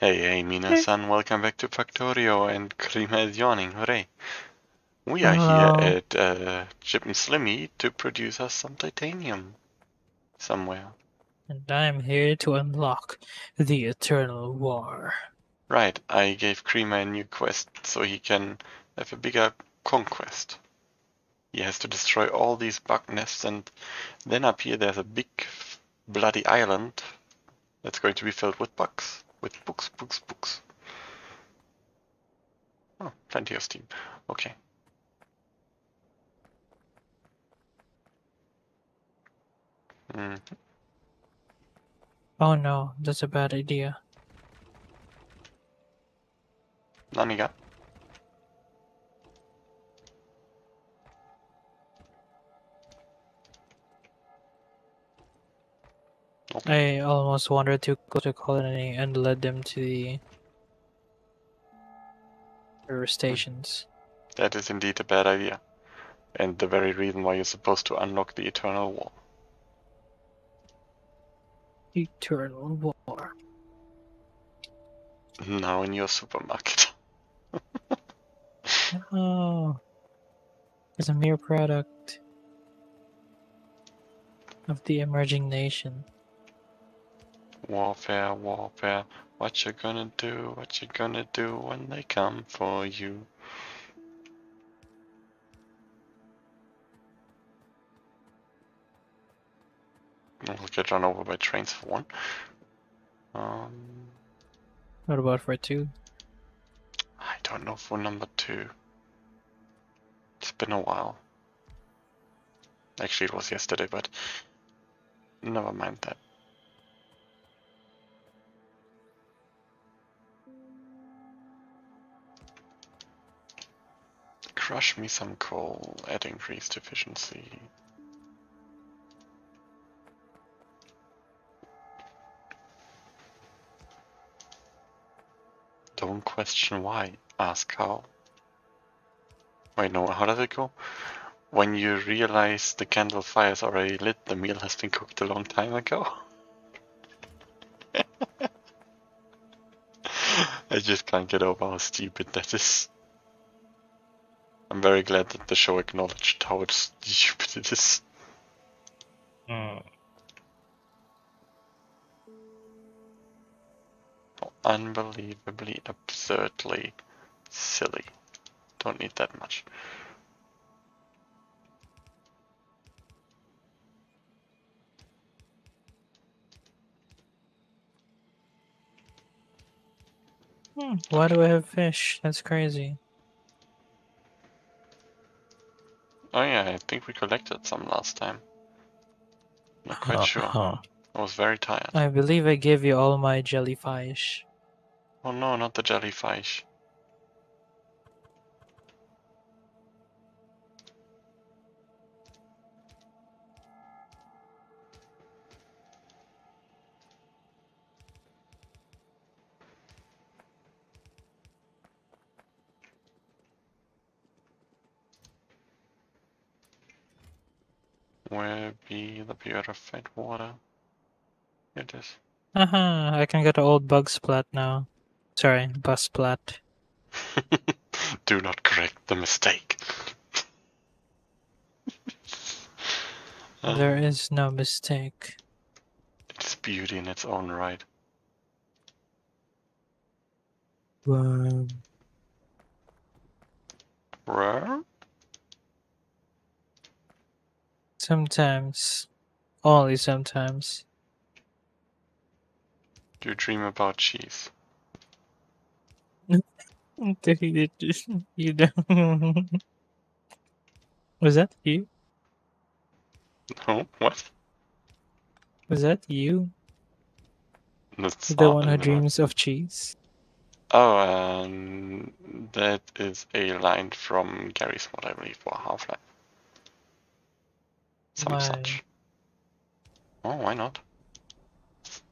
Hey, hey, Mina-san, welcome back to Factorio, and Crima is yawning, hooray! We are Hello. here at uh, Chip and Slimmy to produce us some titanium. Somewhere. And I'm here to unlock the Eternal War. Right, I gave Crima a new quest so he can have a bigger conquest. He has to destroy all these bug nests, and then up here there's a big bloody island that's going to be filled with bugs. With books, books, books. Oh, plenty of steam. Okay. Hmm. Oh no, that's a bad idea. Naniga? I almost wanted to go to colony and led them to the stations. That is indeed a bad idea. And the very reason why you're supposed to unlock the Eternal War. Eternal War. Now in your supermarket. Oh, it's a mere product of the emerging nation. Warfare, warfare. What you gonna do? What you gonna do when they come for you? We'll get run over by trains for one. Um, What about for two? I don't know for number two. It's been a while. Actually, it was yesterday, but never mind that. Crush me some coal at increased efficiency. Don't question why, ask how. Wait, no, how does it go? When you realize the candle fire is already lit, the meal has been cooked a long time ago. I just can't get over how stupid that is. I'm very glad that the show acknowledged how stupid it is. Unbelievably, absurdly silly. Don't need that much. Hmm, Why do I have fish? That's crazy. Oh yeah, I think we collected some last time. Not quite Huh, sure. huh. I was very tired. I believe I gave you all my jellyfish. Oh no, not the jellyfish. Where be the purified water? It is. Haha, I can get an old bug splat now. Sorry, bus splat. Do not correct the mistake. Uh, There is no mistake. It's beauty in its own right. Worm. Rare? Sometimes. Only sometimes. Do you dream about cheese? you don't. Was that you? No, what? Was that you? That's The one who dreams of cheese? Oh, um, that is a line from Garry's Mod, I believe, for Half-Life. Some Why? such. Oh, why not?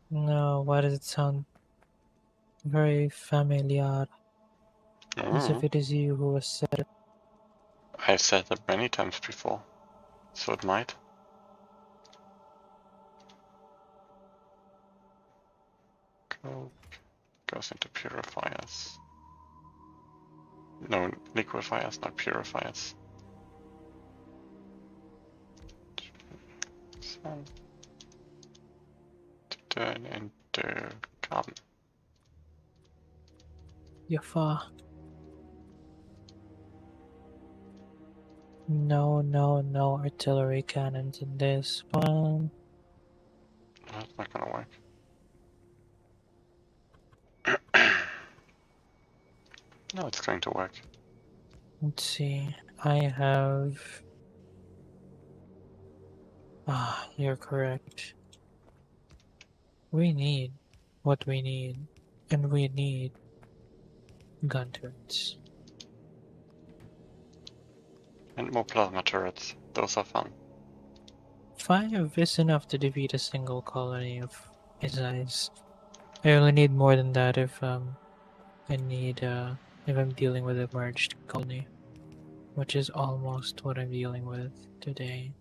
No, why does it sound very familiar? As Oh, if hmm. it is you who has said it. I've said that many times before, so it might. Coke. goes into purifiers. No, liquefiers, not purifiers. So, to turn into carbon. far. No, no, no artillery cannons in this one. That's not gonna work. no, it's going to work. Let's see. I have. Ah, you're correct. We need what we need, and we need gun turrets. And more plasma turrets. Those are fun. Five is enough to defeat a single colony of size. I only need more than that if um I need uh if I'm dealing with a merged colony. Which is almost what I'm dealing with today.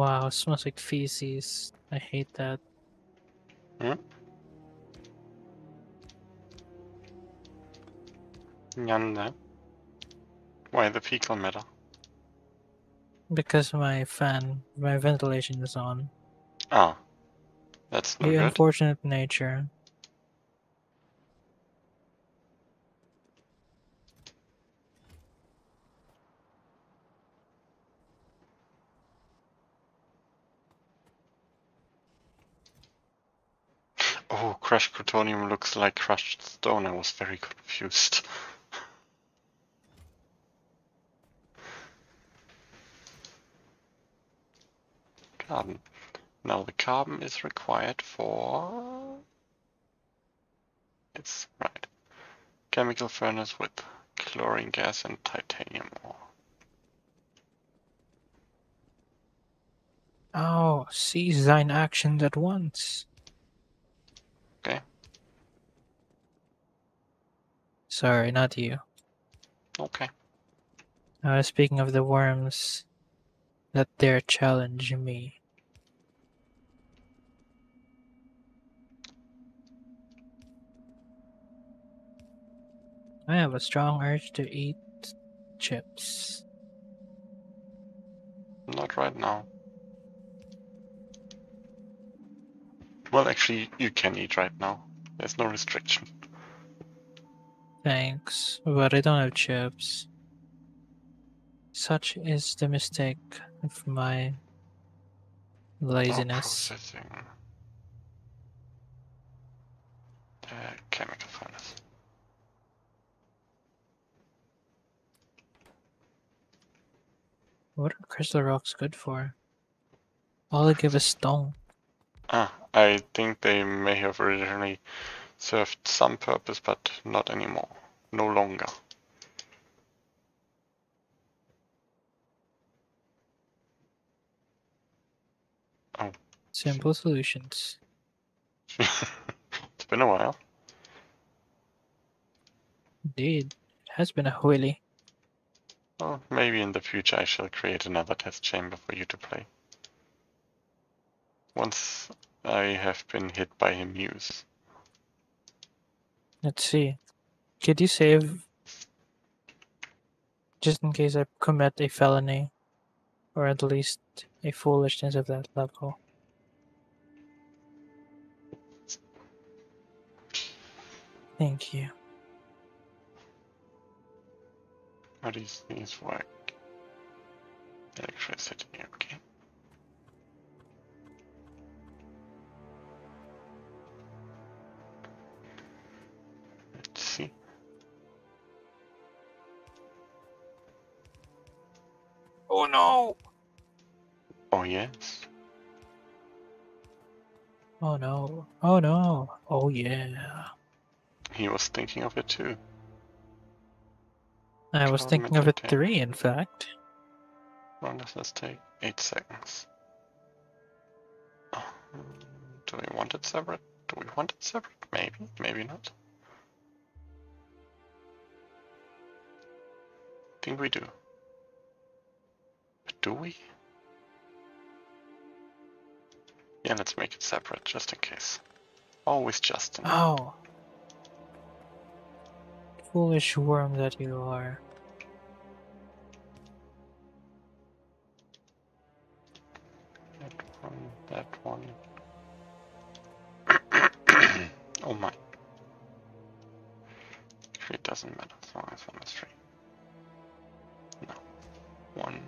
Wow, it smells like feces. I hate that. Nyande. Why the fecal matter? Because my fan, my ventilation is on. Ah. That's The good. unfortunate nature. Oh, crushed plutonium looks like crushed stone. I was very confused. Carbon. Now the carbon is required for... It's right. Chemical furnace with chlorine gas and titanium ore. Oh, seize thine actions at once. Sorry, not you. Okay. I was speaking of the worms that dare challenge me. I have a strong urge to eat chips. Not right now. Well, actually, you can eat right now. There's no restriction. Thanks, but I don't have chips. Such is the mistake of my laziness. Uh, chemical furnace. What are crystal rocks good for? All they give is stone. Ah, I think they may have originally served some purpose, but not anymore. No longer. Oh. Simple solutions. it's been a while. Indeed, it has been a whirly. Well, maybe in the future I shall create another test chamber for you to play. Once I have been hit by a muse. Let's see. Could you save just in case I commit a felony or at least a foolishness of that level? Thank you. How do these things work? Electricity, okay. Oh no! Oh yes. Oh no. Oh no. Oh yeah. he was thinking of it too. I was thinking of it okay. three, in fact. How long does this take? Eight seconds. Oh, Do we want it separate? Do we want it separate? Maybe, maybe not. I think we do. Do we? Yeah, let's make it separate, just in case. Always just in Oh. Foolish worm that you are. That one, that one. oh my. Actually, it doesn't matter as long as one is free. No. One.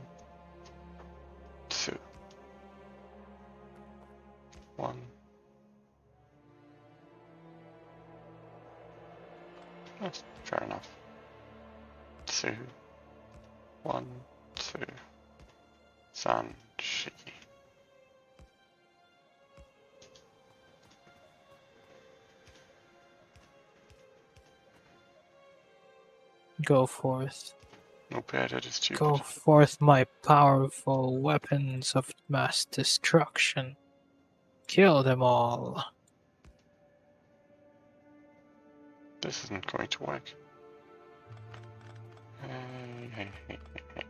Go forth. No bad, that is stupid. Go forth, my powerful weapons of mass destruction. Kill them all. This isn't going to work. Hey, hey, hey, hey, hey.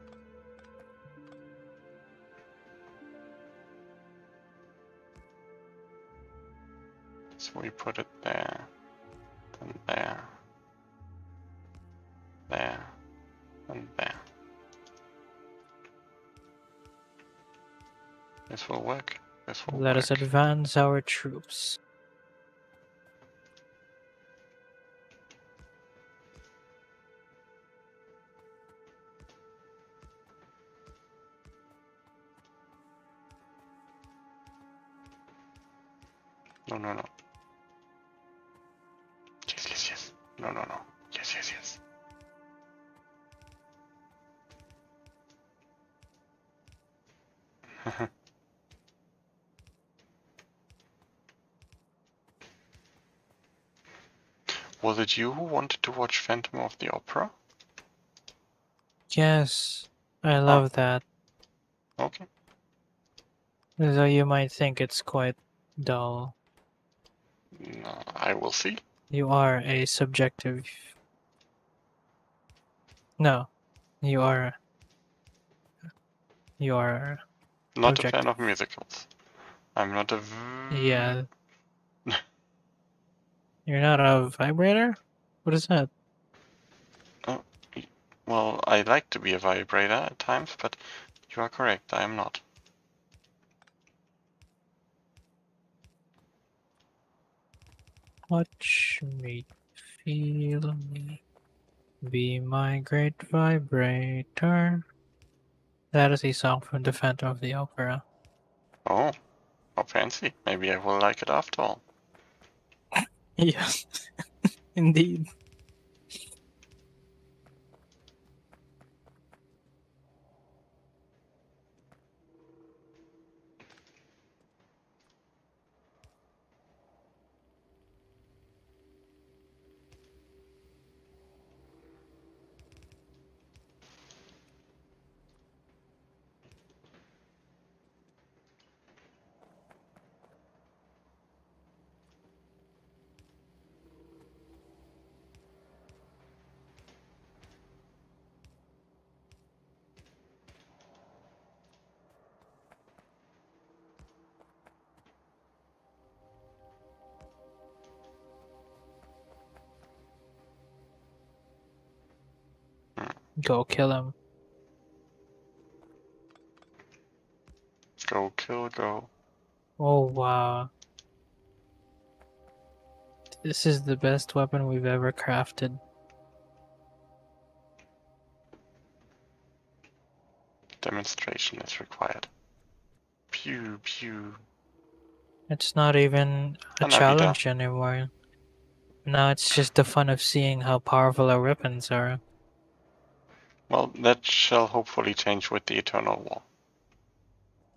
Put it Let us advance our troops. No, no, no. It you who wanted to watch Phantom of the Opera? Yes, I oh. love that. Okay. Though you might think it's quite dull. No, I will see. You are a subjective. No, you are. You are. Not a fan of musicals. I'm not a. Yeah. You're not a vibrator? What is that? Oh, Well, I like to be a vibrator at times, but you are correct. I am not. Watch me, feel me, be my great vibrator. That is a song from the Phantom of the Opera. Oh, how fancy. Maybe I will like it after all. Yes, indeed. Go kill him. Go, kill, go. Oh wow. This is the best weapon we've ever crafted. Demonstration is required. Pew, pew. It's not even a challenge anymore. Now it's just the fun of seeing how powerful our weapons are. Well, that shall hopefully change with the Eternal War.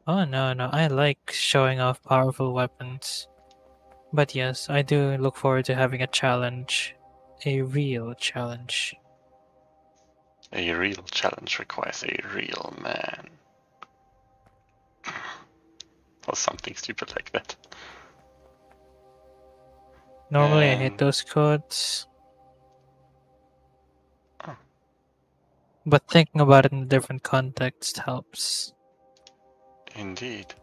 Oh no, no, I like showing off powerful weapons. But yes, I do look forward to having a challenge a real challenge. A real challenge requires a real man. or something stupid like that. Normally, I hate those codes. But thinking about it in a different context helps. Indeed.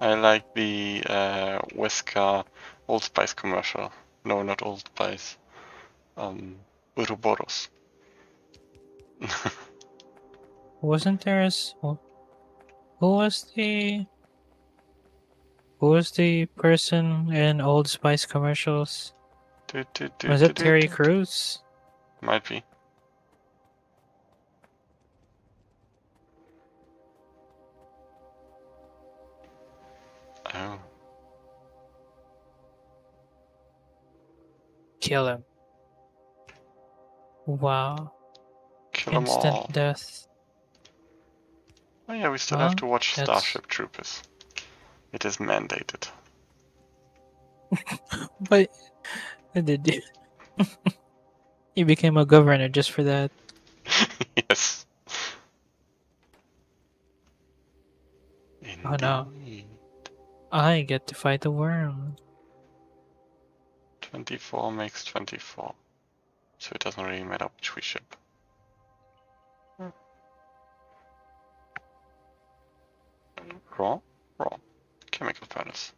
I like the uh, Wesker Old Spice commercial. No, not Old Spice. Um, Uroboros. Wasn't there a... who was the who was the person in Old Spice commercials? Do, do, do, Was it Terry. Crews? Might be. Oh, Kill him. Wow. kill them Instant all. death. Oh yeah, we still Well, have to watch that's- Starship Troopers. It is mandated. But I did you? you became a governor just for that. yes. Oh, no. Indeed. I get to fight the worm. 24 makes 24. So it doesn't really matter which we ship. Hmm. Raw? Raw. Chemical furnace.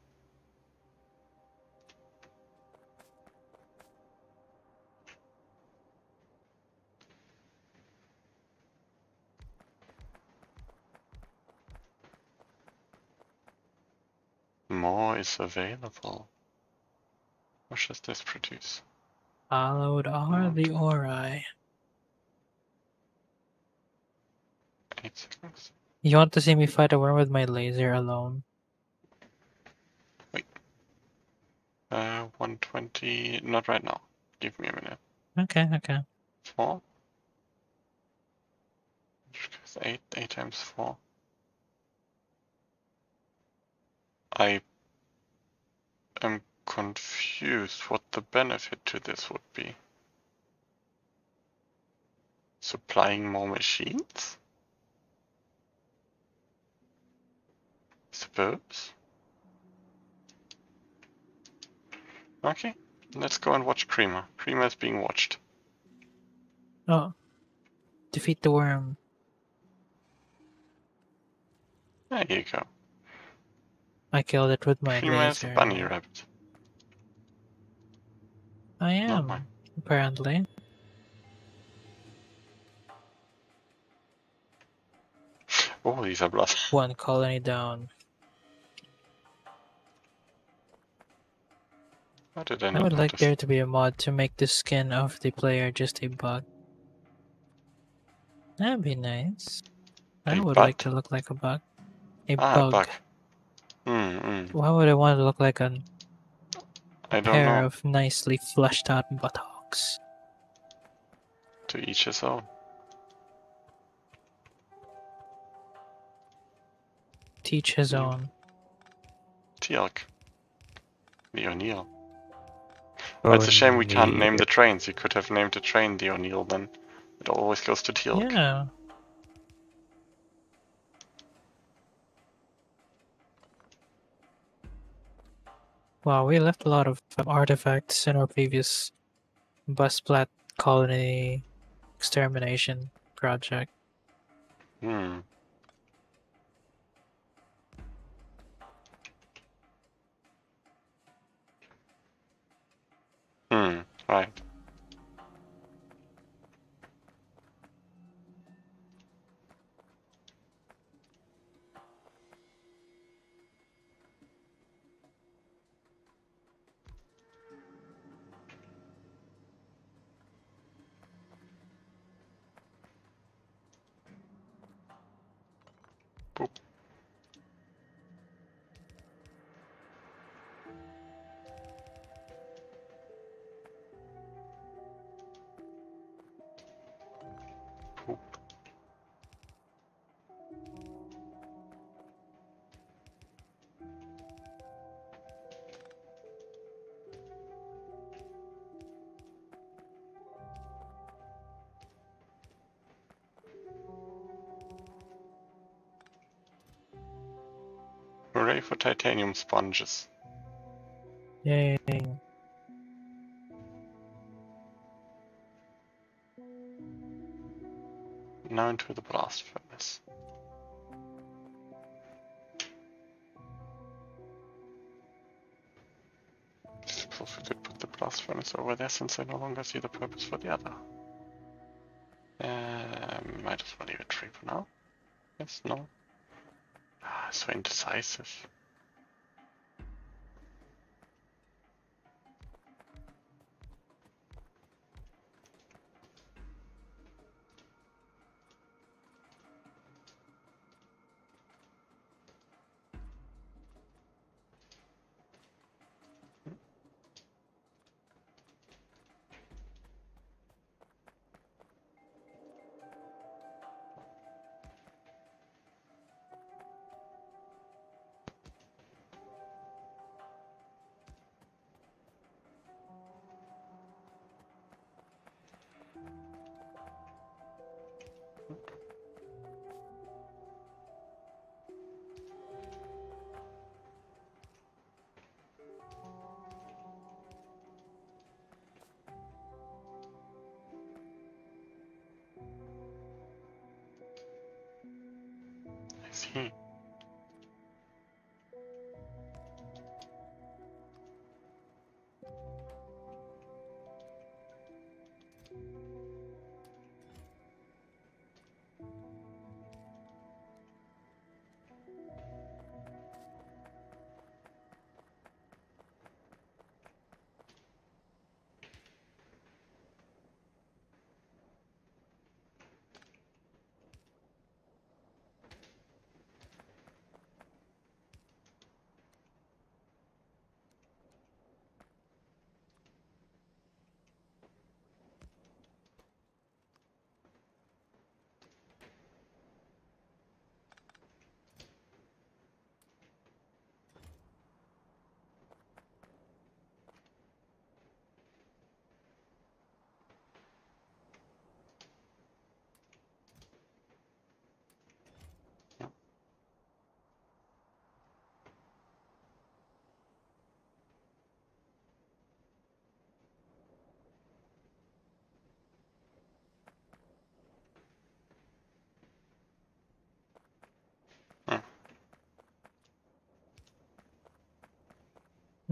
More is available. What does this produce? Hallowed are the Ori. Eight seconds. You want to see me fight a worm with my laser alone? Wait. Uh, 120. Not right now. Give me a minute. Okay, okay. Four. Eight. Eight times four. I am confused what the benefit to this would be. Supplying more machines? Suppose. Okay, let's go and watch Crima. Crima is being watched. Oh. Defeat the worm. There you go. I killed it with my is a laser. bunny rabbit. I am, apparently. Oh, these are blood. One colony down. How did I I would like there to be a mod to make the skin of the player just a bug. That'd be nice. I A would bug? like to look like a bug. A Ah, bug. bug. Hmm. Why would I want to look like a I don't pair know. of nicely fleshed out buttocks? To each his own. Teach his Mm. own. Teal'c. The O'Neill. It's a shame we can't name the trains. You could have named the train the O'Neill then. It always goes to Teal'c. Yeah. Wow, we left a lot of artifacts in our previous Busplat colony extermination project. Hmm. Hmm, right. Ready for titanium sponges. Yay. Now into the blast furnace. I suppose we could put the blast furnace over there since I no longer see the purpose for the other. Um, might as well leave it free for now. Yes, no. So indecisive.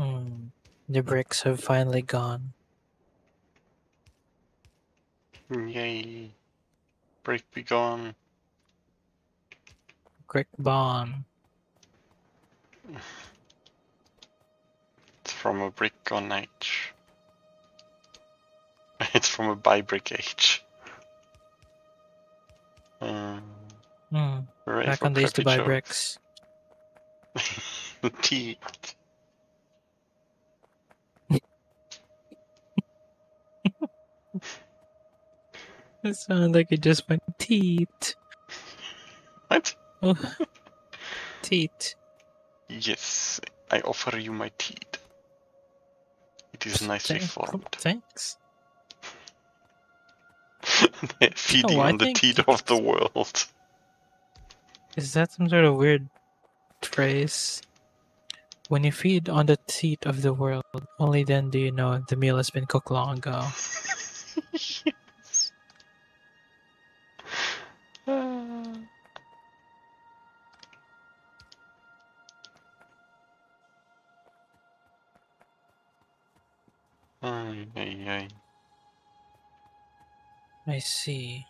Hmm. The bricks have finally gone. Yay. Break be gone. Brick bomb. It's from a brick on age. It's from a by brick age. Um, Hmm. Back on days to buy jokes. bricks. Tea. It sounded like it just went teat. What? Oh. teat. Yes, I offer you my teeth. It is nicely Thank- formed. Thanks. They're feeding oh, I on the think teeth of the world. Is that some sort of weird phrase? When you feed on the teat of the world, only then do you know the meal has been cooked long ago. Ay, ay, ay. I see.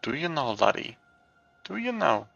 Do you know, laddie? Do you know?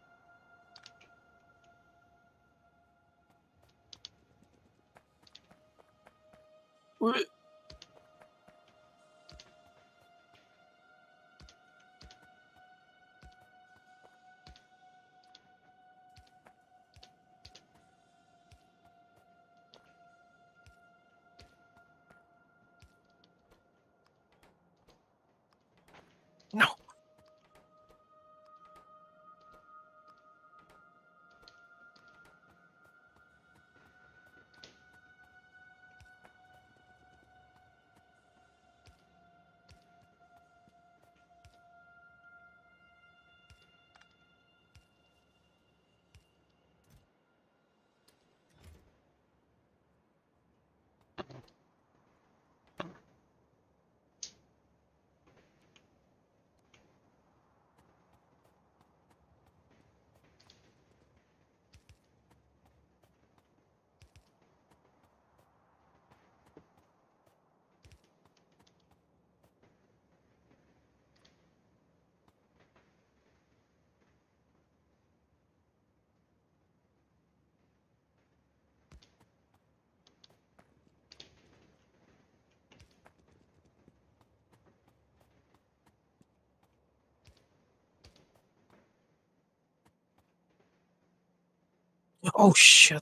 Oh shit!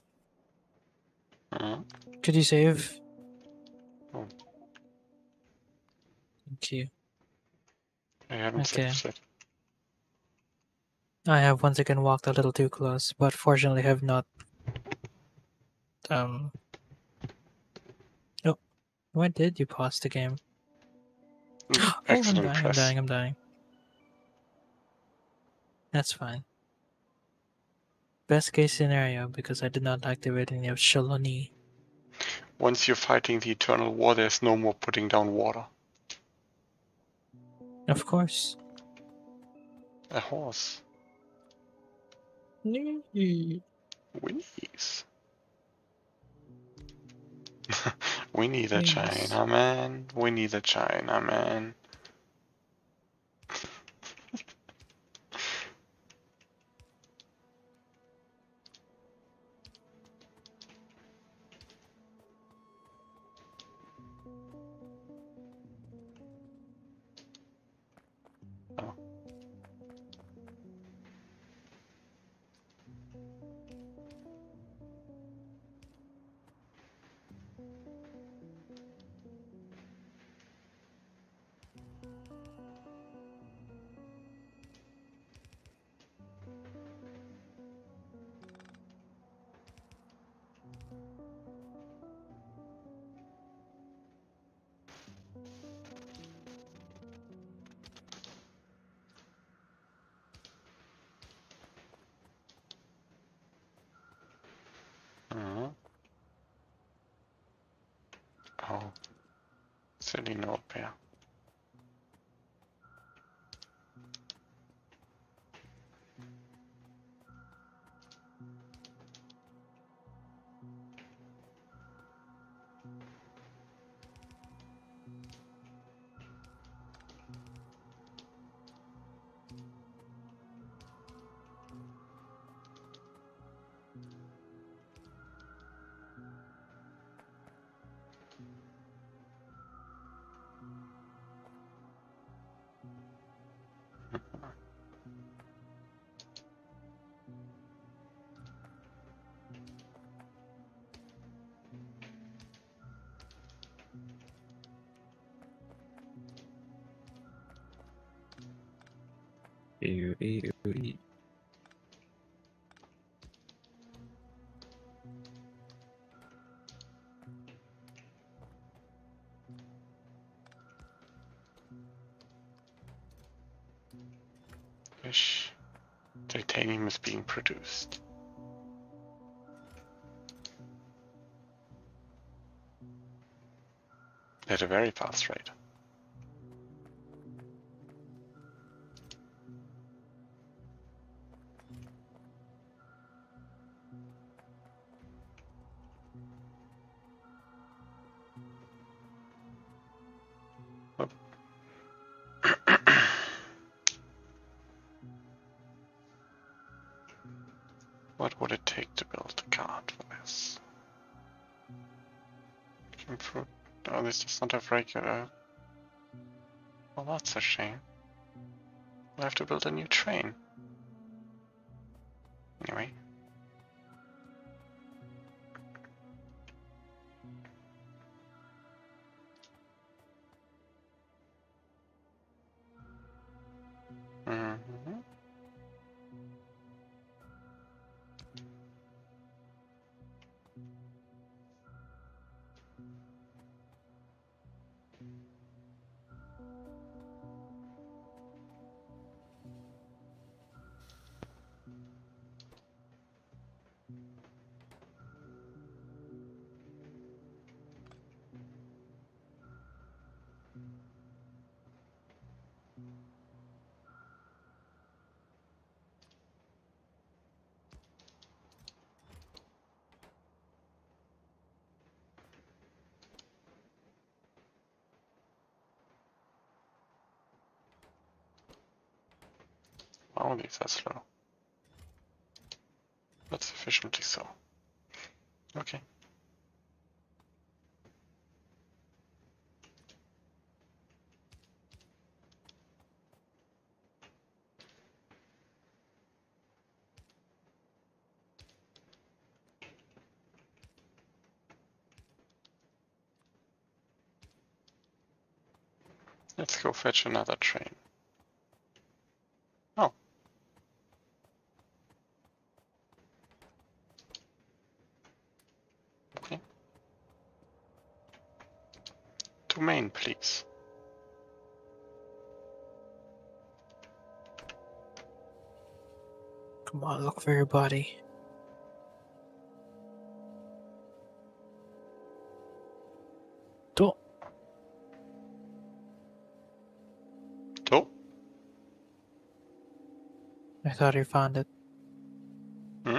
Mhm. Could you save? Oh. Thank you. I haven't Okay. saved. I have once again walked a little too close, but fortunately have not. Um. Oh, why did you pause the game? Mm, Oh, I'm dying, I'm dying, I'm dying. That's fine. Best case scenario, because I did not like the any of Shaloni. Once you're fighting the eternal war, there's no more putting down water. Of course. A horse. Yes. Winnies. we need a Yes. Chinaman. We need a Chinaman. Fish. Titanium is being produced. At a very fast rate. Does not have regular. Well, that's a shame. We'll have to build a new train. colonies are slow. But sufficiently so. Okay. Let's go fetch another train. On, look for your body. Don't. Oh, I thought you found it. Hmm?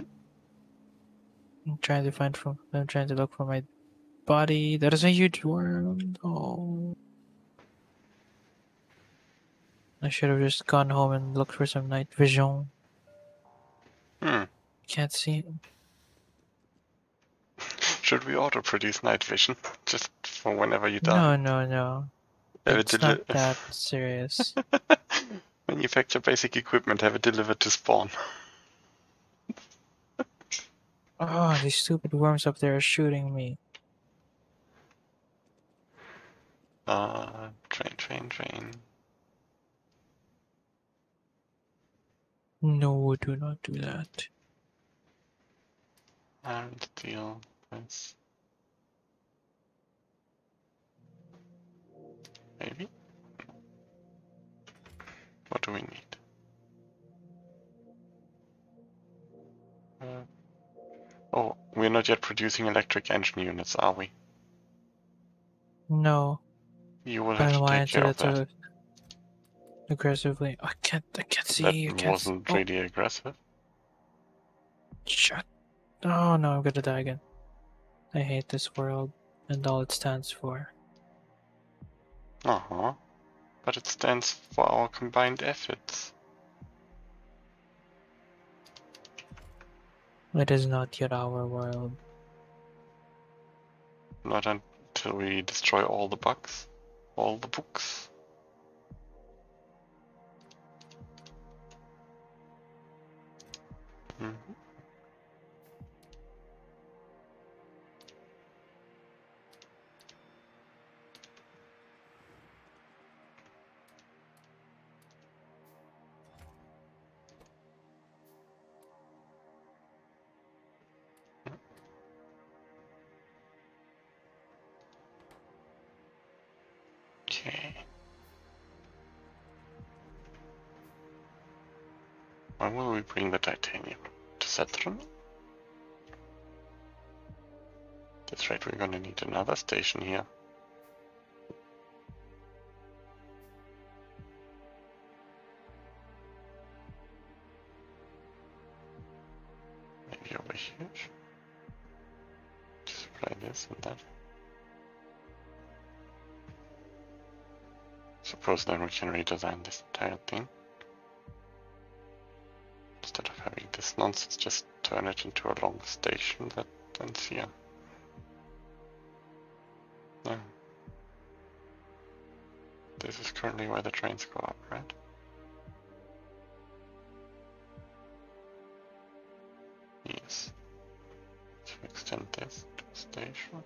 I'm trying to find from. I'm trying to look for my body. That is a huge worm. Oh. I should have just gone home and looked for some night vision. Can't see. Should we auto produce night vision? Just for whenever you die? No, no, no. Have it It's deli- not that serious. Manufacture basic equipment, have it delivered to spawn. oh, these stupid worms up there are shooting me. Uh, train, train, train. No, do not do that. And steel this. Maybe? What do we need? Uh, oh, we're not yet producing electric engine units, are we? No, You will have to take care of that aggressively. I can't. I can't see. That I can't. wasn't oh, really aggressive. Shut. Oh no, I'm gonna die again. I hate this world and all it stands for. Uh huh. But it stands for our combined efforts. It is not yet our world. Not until we destroy all the bugs, all the books. Mhm. Okay. Saturn? That's right, we're gonna need another station here. Maybe over here. Supply this and that. Suppose then we can redesign this entire thing. Instead of having this nonsense, just turn it into a long station that ends here. No. This is currently where the trains go up, right? Yes. So extend this to station.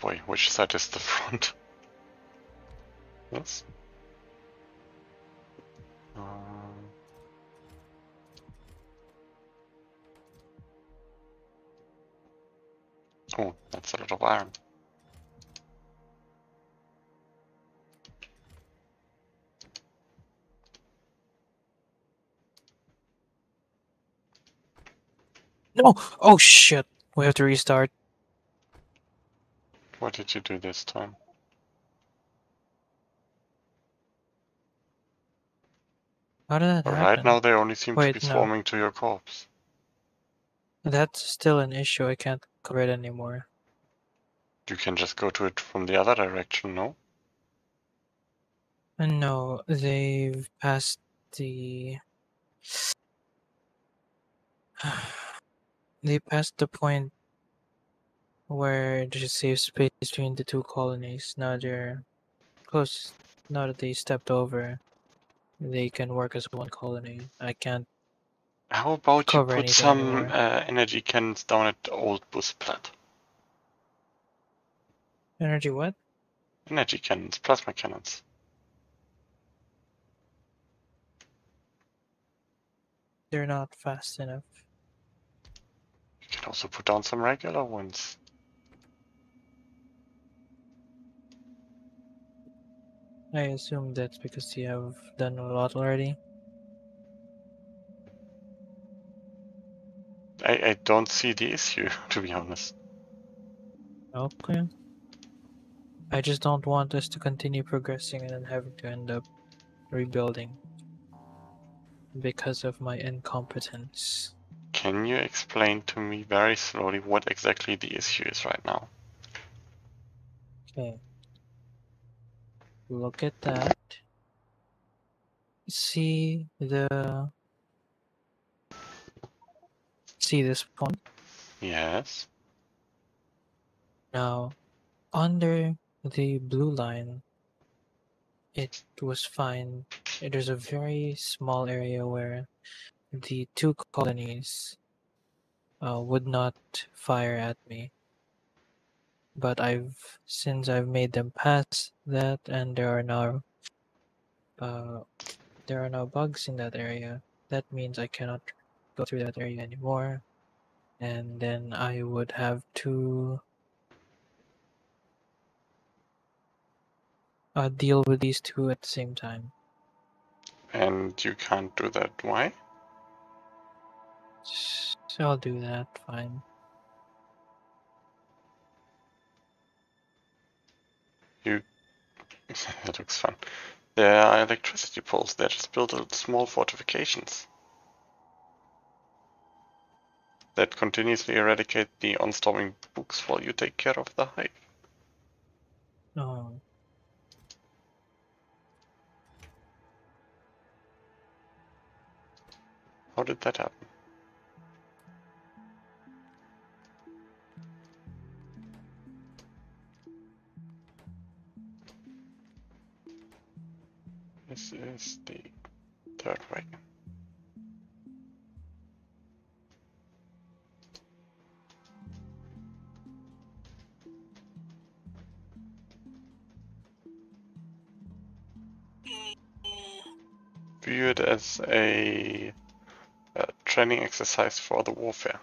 Boy, which side is the front? Yes. Um, oh, that's a lot of iron. No! Oh shit! We have to restart. What did you do this time? How did that Right happen? now they only seem Wait, to be no. swarming to your corpse. That's still an issue. I can't cover it anymore. You can just go to it from the other direction, no? No, they've passed the. they passed the point where there's a safe space between the two colonies. Now they're close. now that they stepped over, they can work as one colony. I can't. How about you put some uh, energy cannons down at the Old Busplat? Energy what? Energy cannons, plasma cannons. They're not fast enough. You can also put down some regular ones. I assume that's because you have done a lot already. I, I don't see the issue, to be honest. Okay. I just don't want us to continue progressing and then having to end up rebuilding because of my incompetence. Can you explain to me very slowly what exactly the issue is right now? Okay. Look at that. See the. See this point? Yes. Now, under the blue line, it was fine. There's a very small area where the two colonies uh, would not fire at me. But I've since I've made them pass that, and there are now uh, there are now bugs in that area. That means I cannot go through that area anymore, and then I would have to uh, deal with these two at the same time. And you can't do that. Why? So I'll do that. Fine. that looks fun. There are electricity poles. They're just built as small fortifications that continuously eradicate the onstorming books while you take care of the hive. Oh, How did that happen? This is the third wagon. View it as a, uh training exercise for the warfare.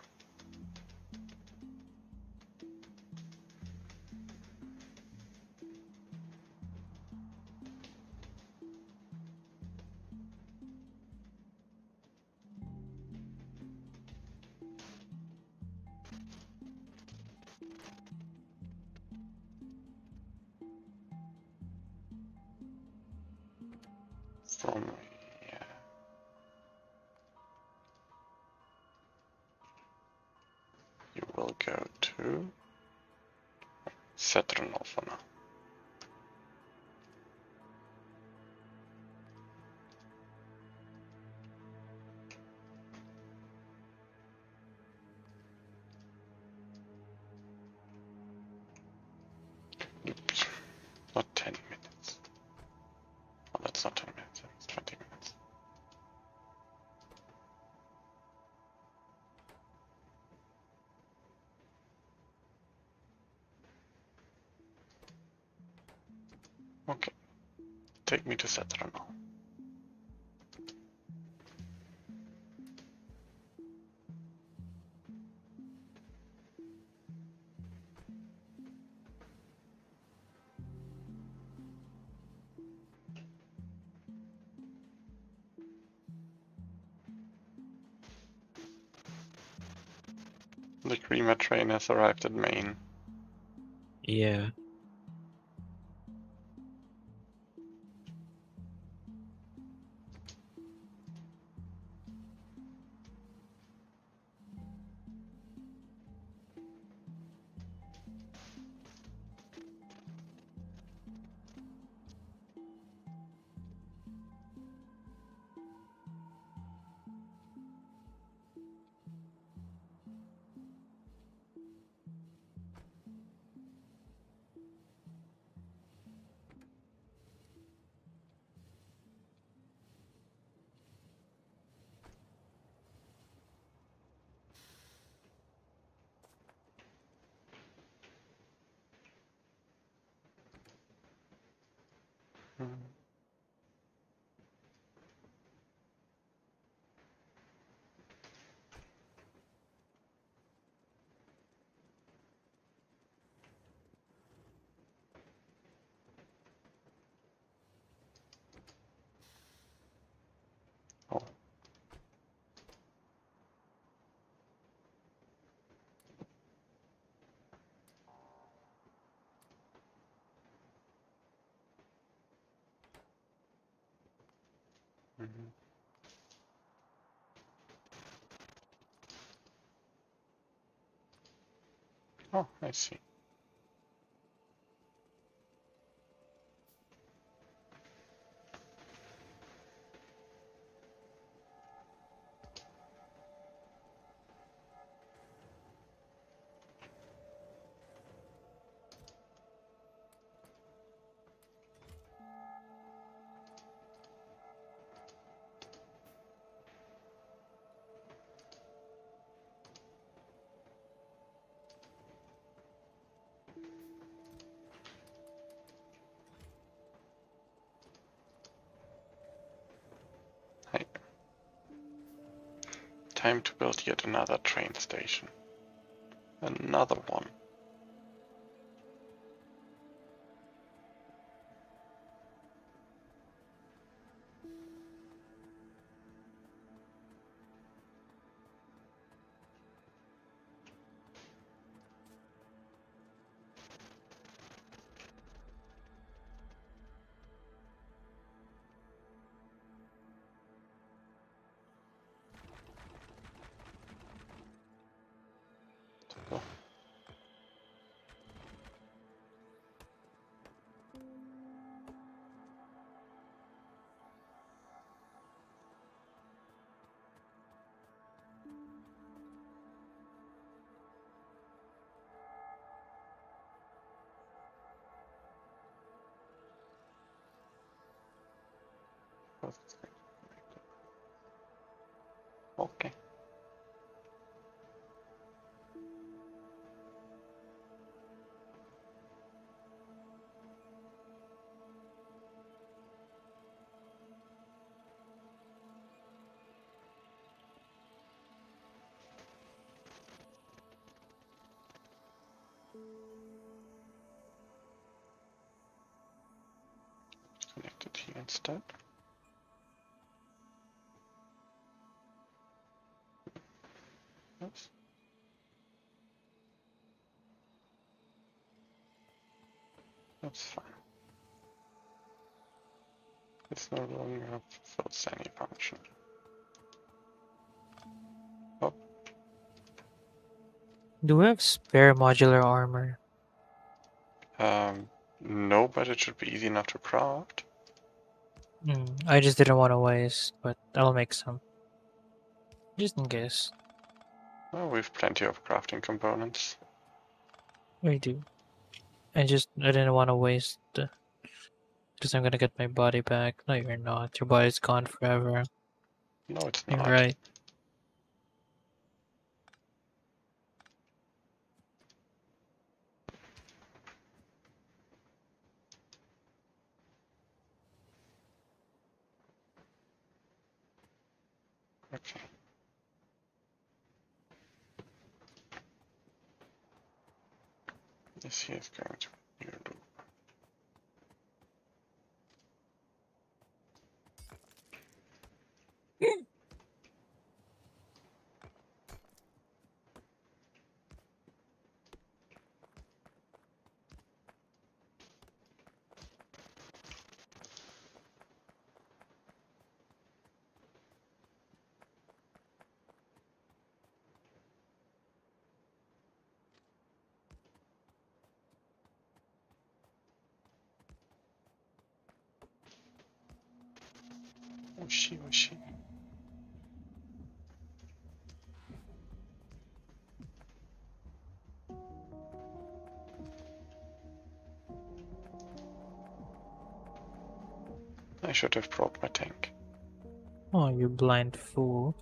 The Crima train has arrived at Maine. Yeah. Oh, I see. Time to build yet another train station. Another one. Connect it here instead. Oops. That's fine. It's no longer fulfills any function. Do we have spare modular armor? um, no, but it should be easy enough to craft. Hmm, I just didn't want to waste, but I'll make some. Just in case. Well, we've plenty of crafting components. We do. I just I didn't want to waste because I'm gonna get my body back. No, you're not. Your body's gone forever. No, it's You're not. right. Okay. This here is going to be should have brought my tank. Oh, you blind fool.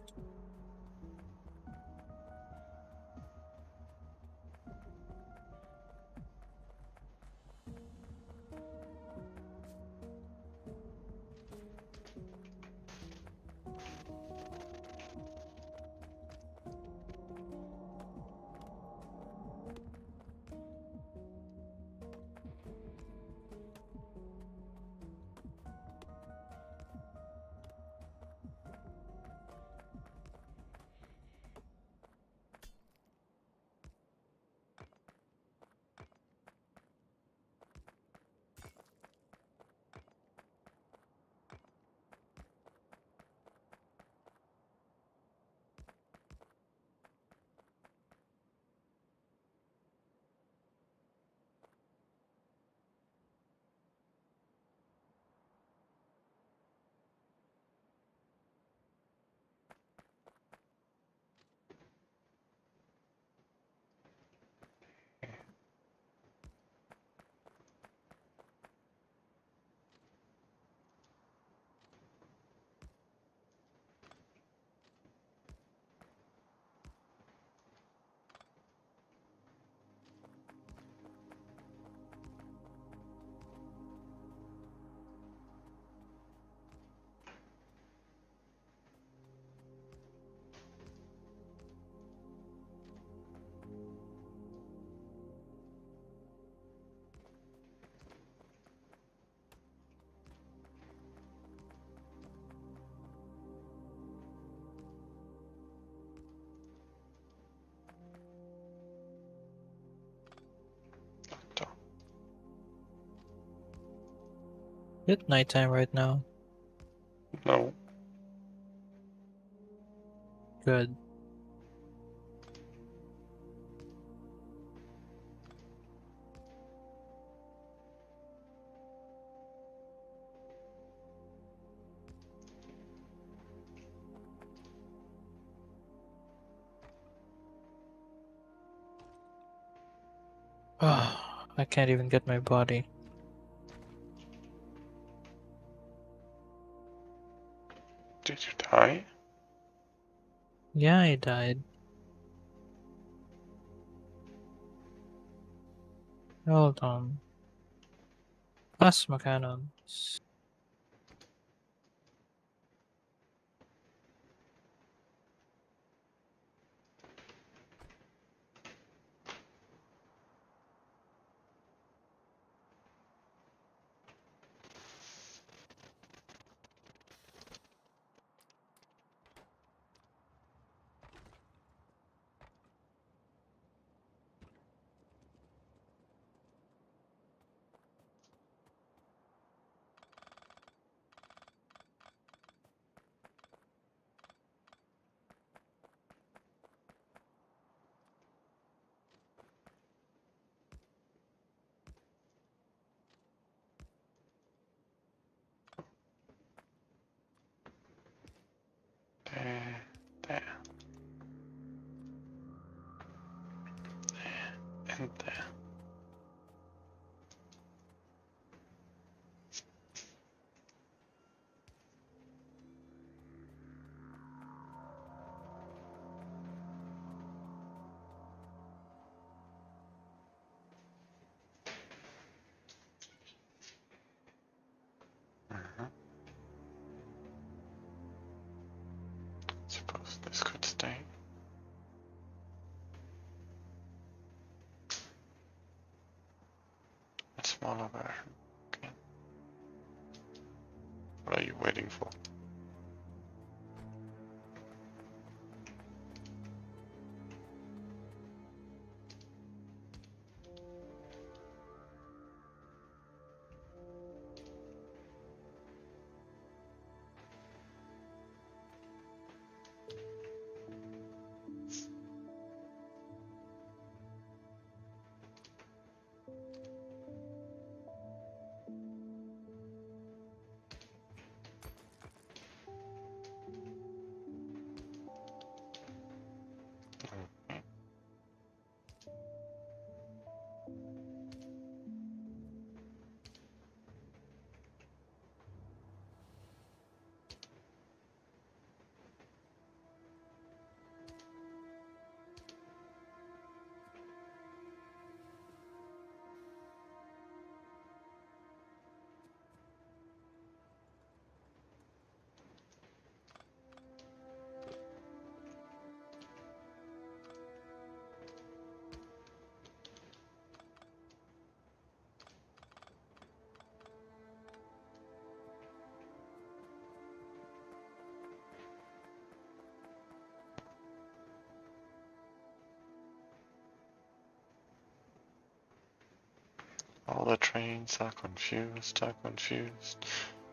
It's nighttime right now. No. Good. Oh, I can't even get my body. Yeah, I died. Hold on. Plasma cannons. Version. Okay. What are you waiting for? All the trains are confused, are confused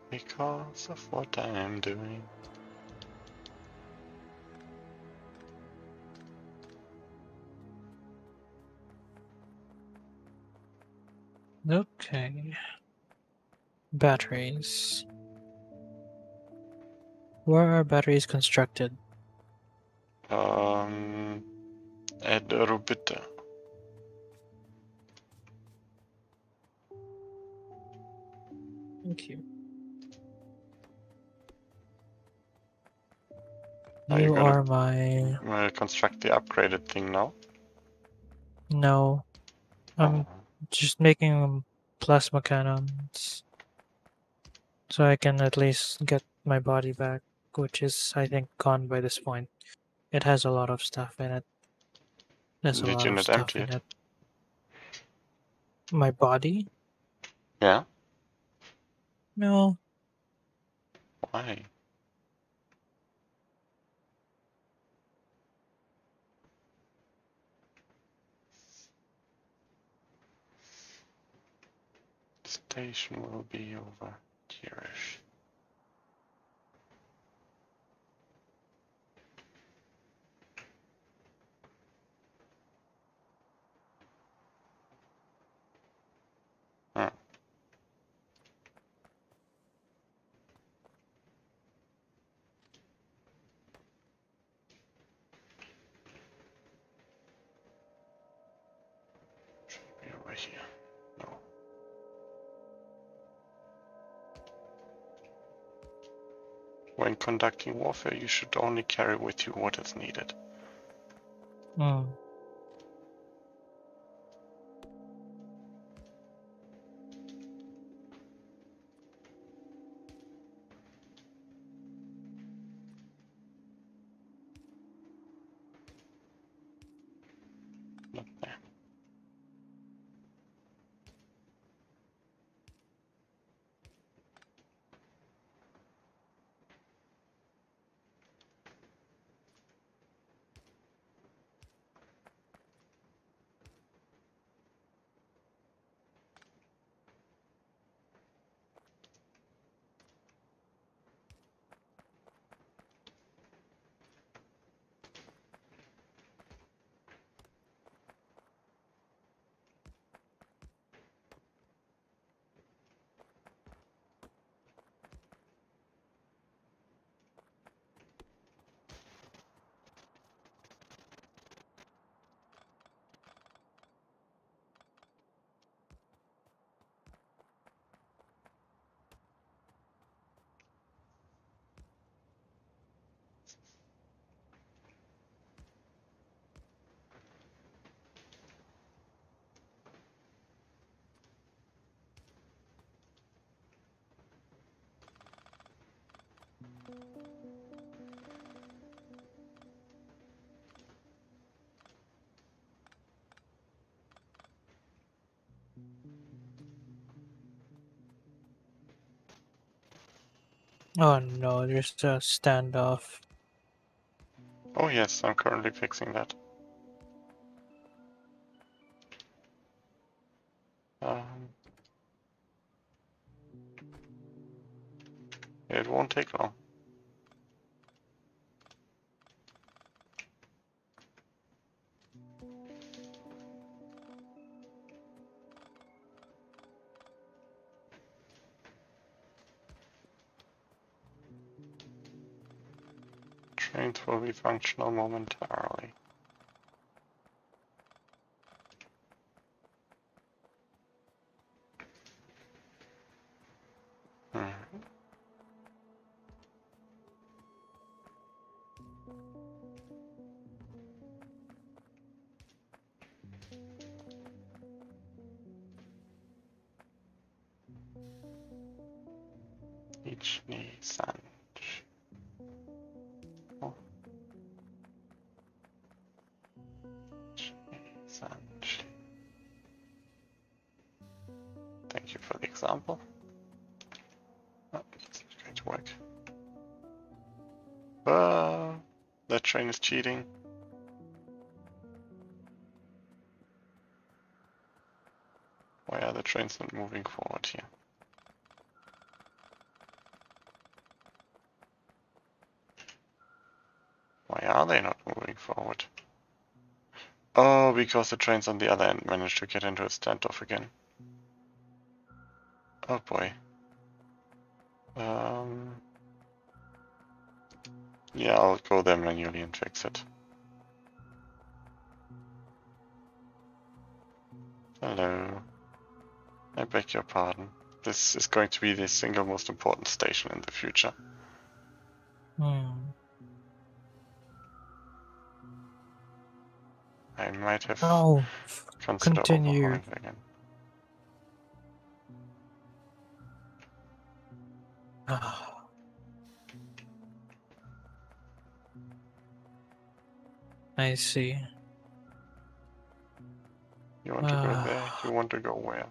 because of what I am doing. Okay. Batteries. Where are batteries constructed? Um, at Rubita. Thank you. Are you You gonna- are my. We'll construct the upgraded thing now. No. I'm Oh, just making plasma cannons. So I can at least get my body back, which is, I think, gone by this point. It has a lot of stuff in it. There's a lot you of not stuff empty in it? it. My body? Yeah? No. Why? Station will be over Here-ish. Conducting warfare, you should only carry with you what is needed. Hmm. Oh no, there's a standoff. Oh yes, I'm currently fixing that. Um, it won't take long. Functional momentarily. Hmm. Each Nissan. Oh. Example. Oh, to work. Uh, that train is cheating. Why are the trains not moving forward here? Why are they not moving forward? Oh, because the trains on the other end managed to get into a standoff again. Oh boy. Um, yeah, I'll go there manually and fix it. Hello. I beg your pardon. This is going to be the single most important station in the future. Hmm. I might have Oh, considered continue. I see. You want to go there? Ah. You want to go where?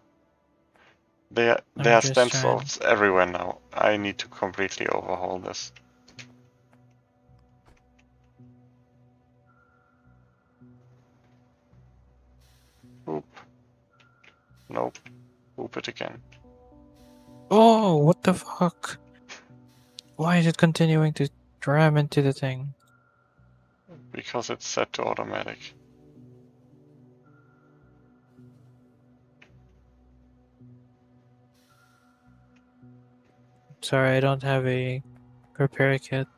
There, there are standoffs everywhere now. I need to completely overhaul this. Oop. Nope. Oop it again. Oh, what the fuck? Why is it continuing to ram into the thing? Because it's set to automatic. Sorry, I don't have a repair kit.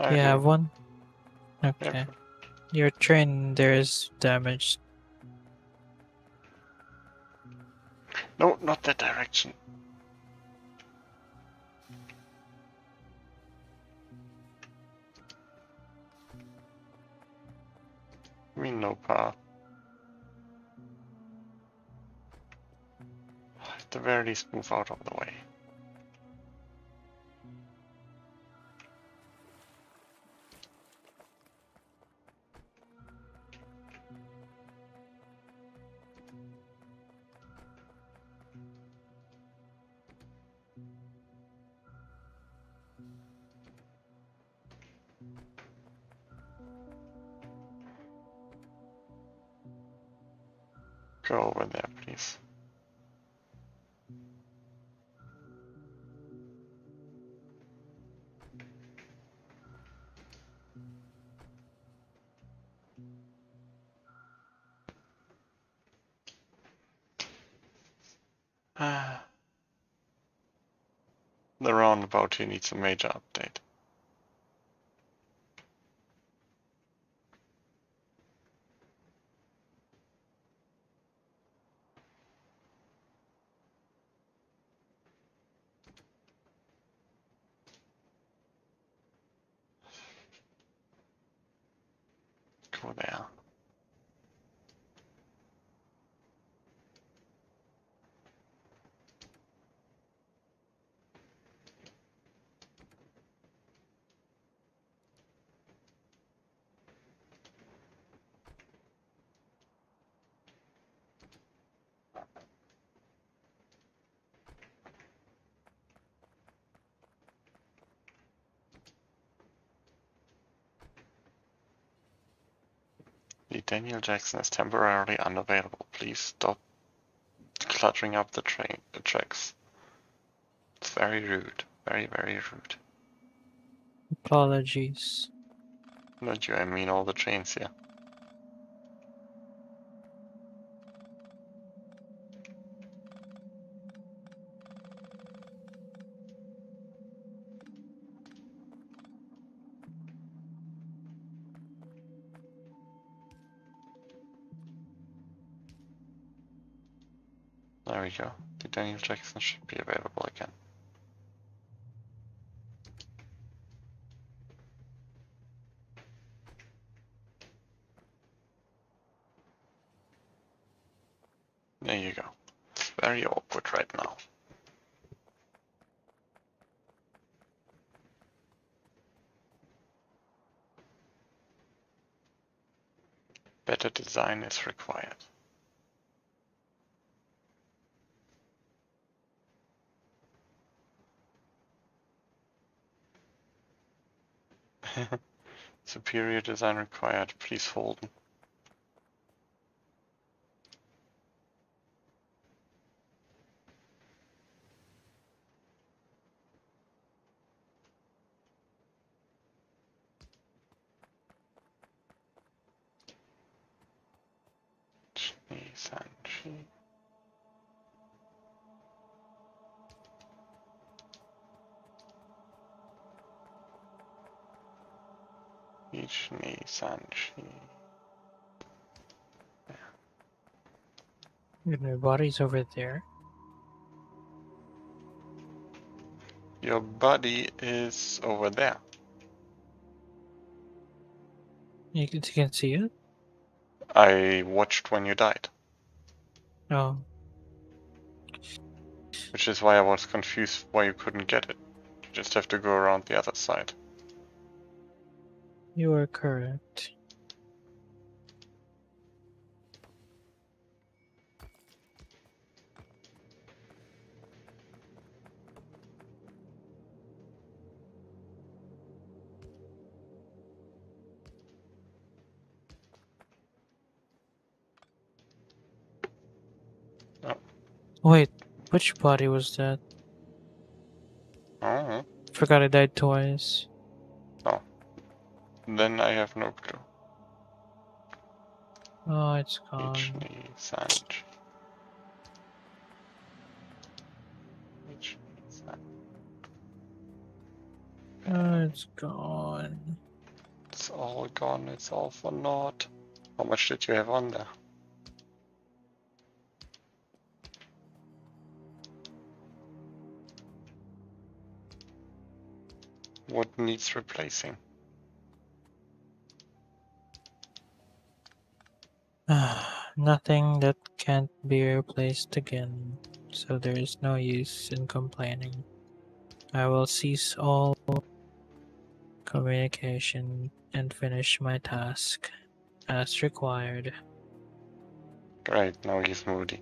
I you do. have one? Yep. Okay. Your train there is damaged. No, not that direction. I mean, no path? At the very least, move out of the way. Go over there, please. Ah. The roundabout here needs a major update. Go there. The Daniel Jackson is temporarily unavailable. Please stop cluttering up the train the tracks. It's very rude. Very, very rude. Apologies. Not you, I mean all the trains here. There we go. The Daniel Jackson should be available again. There you go. It's very awkward right now. Better design is required. Superior design required. Please hold. Body's over there. Your body is over there. You can, you can see it? I watched when you died, Oh, which is why I was confused why you couldn't get it. You just have to go around the other side. you are correct. Wait, Which body was that? Oh, Forgot I died twice. Oh. Then I have no clue. Oh, it's gone. Beachney Sand. Beachney Sand. Oh, it's gone. It's all gone, it's all for naught. How much did you have on there? What needs replacing? Nothing that can't be replaced again, so there is no use in complaining. I will cease all communication and finish my task as required. Great, now he's moody.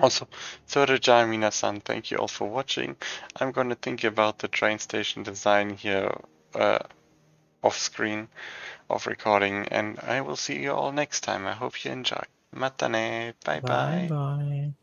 Also, Sorojai Minasan, thank you all for watching. I'm gonna think about the train station design here uh, off screen, off recording, and I will see you all next time. I hope you enjoy. Matane, bye bye. Bye bye.